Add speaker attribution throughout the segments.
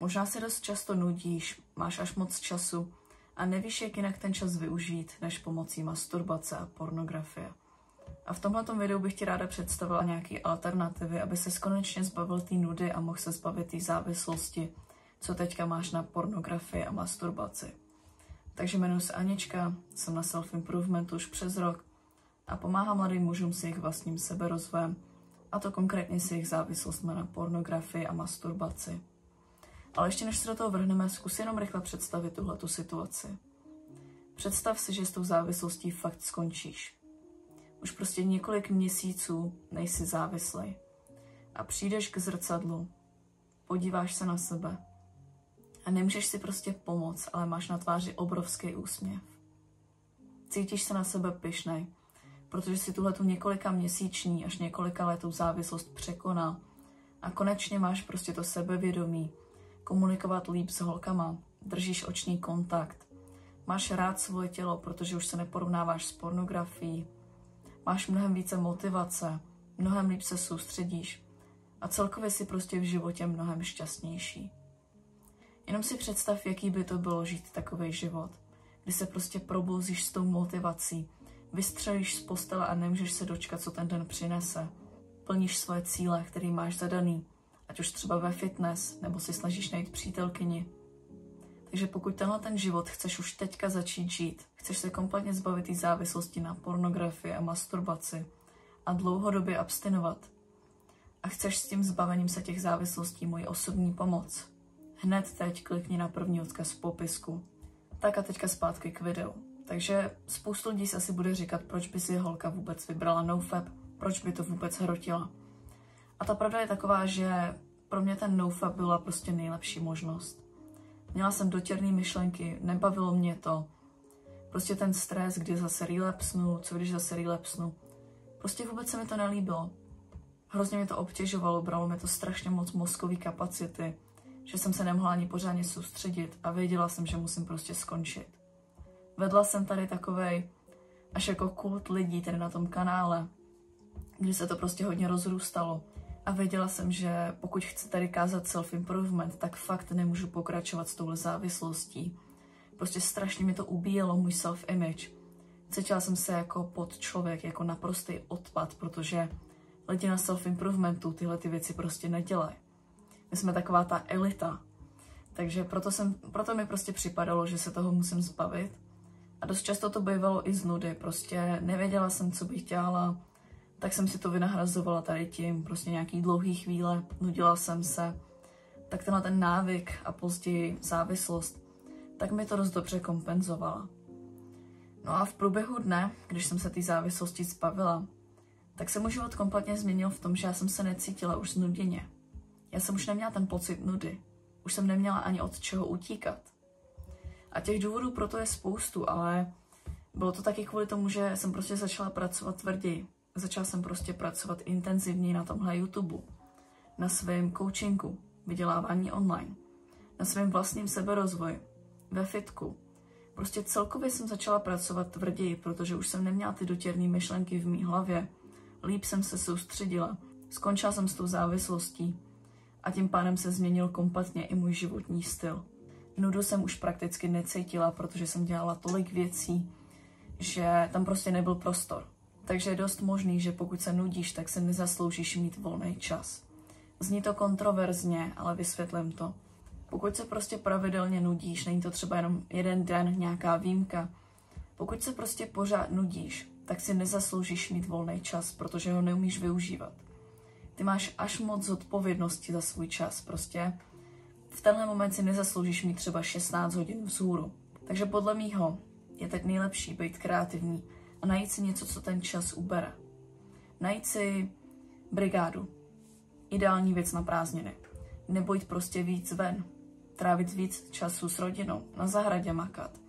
Speaker 1: Možná se dost často nudíš, máš až moc času a nevíš, jak jinak ten čas využít, než pomocí masturbace a pornografie. A v tomhle videu bych ti ráda představila nějaké alternativy, aby se konečně zbavil té nudy a mohl se zbavit té závislosti, co teďka máš na pornografii a masturbaci. Takže jmenuji se Anička, jsem na self-improvementu už přes rok a pomáhám mladým mužům s jejich vlastním seberozvojem, a to konkrétně s jejich závislostmi na pornografii a masturbaci. Ale ještě než se do toho vrhneme, zkus jenom rychle představit tuhle situaci. Představ si, že s tou závislostí fakt skončíš. Už prostě několik měsíců nejsi závislý. A přijdeš k zrcadlu, podíváš se na sebe a nemůžeš si prostě pomoct, ale máš na tváři obrovský úsměv. Cítíš se na sebe pyšnej, protože si tuhle tu několika měsíční až několika letou závislost překonal a konečně máš prostě to sebevědomí, komunikovat líp s holkama, držíš oční kontakt, máš rád svoje tělo, protože už se neporovnáváš s pornografií, máš mnohem více motivace, mnohem líp se soustředíš a celkově si prostě v životě mnohem šťastnější. Jenom si představ, jaký by to bylo žít takový život, kdy se prostě probouzíš s tou motivací, vystřelíš z postele a nemůžeš se dočkat, co ten den přinese. Plníš svoje cíle, který máš zadaný, ať už třeba ve fitness, nebo si snažíš najít přítelkyni. Takže pokud tenhle ten život chceš už teďka začít žít, chceš se kompletně zbavit té závislosti na pornografii a masturbaci a dlouhodobě abstinovat, a chceš s tím zbavením se těch závislostí moji osobní pomoc, hned teď klikni na první odkaz v popisku. Tak a teďka zpátky k videu. Takže spoustu lidí se asi bude říkat, proč by si holka vůbec vybrala nofap, proč by to vůbec hrotila. A ta pravda je taková, že pro mě ten nofap byla prostě nejlepší možnost. Měla jsem dotěrné myšlenky, nebavilo mě to. Prostě ten stres, kdy zase relapsnu, co když zase relapsnu. Prostě vůbec se mi to nelíbilo. Hrozně mi to obtěžovalo, bralo mi to strašně moc mozkové kapacity, že jsem se nemohla ani pořádně soustředit a věděla jsem, že musím prostě skončit. Vedla jsem tady takovej až jako kult lidí tady na tom kanále, kdy se to prostě hodně rozrůstalo. A věděla jsem, že pokud chci tady kázat self-improvement, tak fakt nemůžu pokračovat s touhle závislostí. Prostě strašně mi to ubíjelo můj self-image. Cítila jsem se jako pod člověk, jako naprostý odpad, protože lidi na self-improvementu tyhle ty věci prostě nedělají. My jsme taková ta elita. Takže proto, jsem, proto mi prostě připadalo, že se toho musím zbavit. A dost často to bývalo i z nudy, prostě nevěděla jsem, co bych dělala, tak jsem si to vynahrazovala tady tím, prostě nějaký dlouhý chvíle, nudila jsem se, tak tenhle ten návyk a později závislost, tak mi to dost dobře kompenzovala. No a v průběhu dne, když jsem se té závislosti zbavila, tak se můj život kompletně změnil v tom, že já jsem se necítila už znuděně. Já jsem už neměla ten pocit nudy. Už jsem neměla ani od čeho utíkat. A těch důvodů pro to je spoustu, ale bylo to taky kvůli tomu, že jsem prostě začala pracovat tvrději. Začala jsem prostě pracovat intenzivněji na tomhle YouTube, na svém coachingu, vydělávání online, na svém vlastním seberozvoji, ve fitku. Prostě celkově jsem začala pracovat tvrději, protože už jsem neměla ty dotěrné myšlenky v mý hlavě. Líp jsem se soustředila, skončila jsem s tou závislostí a tím pádem se změnil kompletně i můj životní styl. Nudu jsem už prakticky necítila, protože jsem dělala tolik věcí, že tam prostě nebyl prostor. Takže je dost možný, že pokud se nudíš, tak se nezasloužíš mít volný čas. Zní to kontroverzně, ale vysvětlím to. Pokud se prostě pravidelně nudíš, není to třeba jenom jeden den, nějaká výjimka. Pokud se prostě pořád nudíš, tak si nezasloužíš mít volný čas, protože ho neumíš využívat. Ty máš až moc zodpovědnosti za svůj čas. Prostě v tenhle moment si nezasloužíš mít třeba 16 hodin vzhůru. Takže podle mýho je tak nejlepší být kreativní a najít si něco, co ten čas ubere. Najít si brigádu. Ideální věc na prázdniny. Nebo jít prostě víc ven. Trávit víc času s rodinou. Na zahradě makat.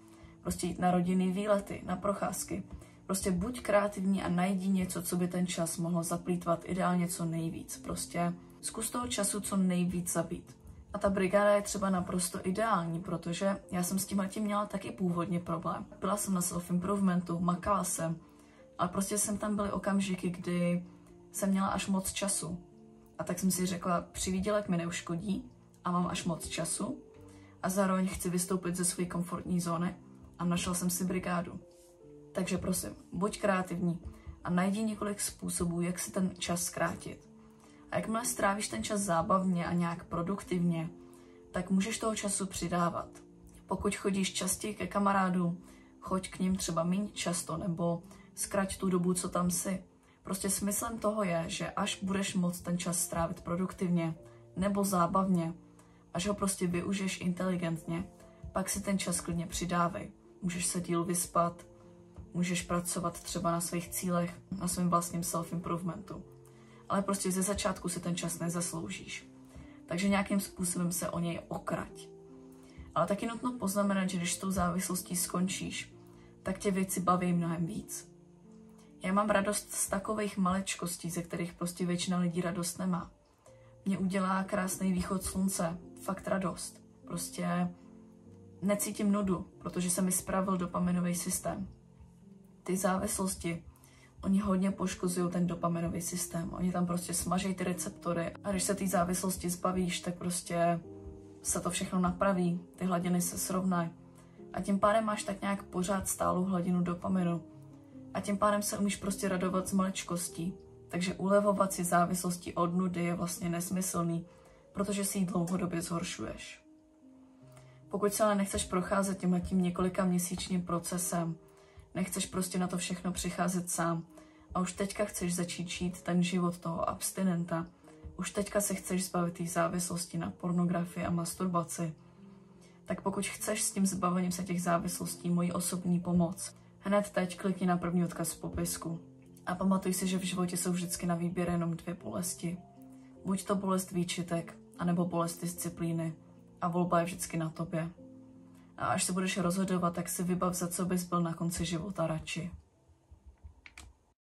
Speaker 1: Prostě jít na rodinný výlety, na procházky. Prostě buď kreativní a najdi něco, co by ten čas mohl zaplýtvat ideálně co nejvíc. Prostě zkus toho času co nejvíc zabít. A ta brigáda je třeba naprosto ideální, protože já jsem s tím tím měla taky původně problém. Byla jsem na self-improvementu, makala jsem, ale prostě jsem tam byly okamžiky, kdy jsem měla až moc času. A tak jsem si řekla, přivídělek mi neuškodí a mám až moc času a zároveň chci vystoupit ze své komfortní zóny a našel jsem si brigádu. Takže prosím, buď kreativní a najdi několik způsobů, jak si ten čas zkrátit. A jakmile strávíš ten čas zábavně a nějak produktivně, tak můžeš toho času přidávat. Pokud chodíš častěji ke kamarádům, choď k ním třeba méně často nebo zkrať tu dobu, co tam jsi. Prostě smyslem toho je, že až budeš moct ten čas strávit produktivně nebo zábavně, až ho prostě využiješ inteligentně, pak si ten čas klidně přidávej. Můžeš se díl vyspat, můžeš pracovat třeba na svých cílech, na svém vlastním self-improvementu. Ale prostě ze začátku si ten čas nezasloužíš. Takže nějakým způsobem se o něj okrať. Ale taky nutno poznamenat, že když s tou závislostí skončíš, tak tě věci baví mnohem víc. Já mám radost z takových malečkostí, ze kterých prostě většina lidí radost nemá. Mě udělá krásný východ slunce, fakt radost. Prostě necítím nudu, protože se mi spravil dopaminový systém. Ty závislosti, oni hodně poškozují ten dopaminový systém. Oni tam prostě smažejí ty receptory a když se té závislosti zbavíš, tak prostě se to všechno napraví, ty hladiny se srovnají. A tím pádem máš tak nějak pořád stálou hladinu dopaminu. A tím pádem se umíš prostě radovat z maličkostí. Takže ulevovat si závislosti od nudy je vlastně nesmyslný, protože si ji dlouhodobě zhoršuješ. Pokud se ale nechceš procházet tímhle tím několika měsíčním procesem, nechceš prostě na to všechno přicházet sám a už teďka chceš začít žít ten život toho abstinenta, už teďka se chceš zbavit té závislosti na pornografii a masturbaci, tak pokud chceš s tím zbavením se těch závislostí moji osobní pomoc, hned teď klikni na první odkaz v popisku. A pamatuj si, že v životě jsou vždycky na výběr jenom dvě bolesti. Buď to bolest výčitek, anebo bolest disciplíny. A volba je vždycky na tobě. A až se budeš rozhodovat, tak si vybav, za co bys byl na konci života radši.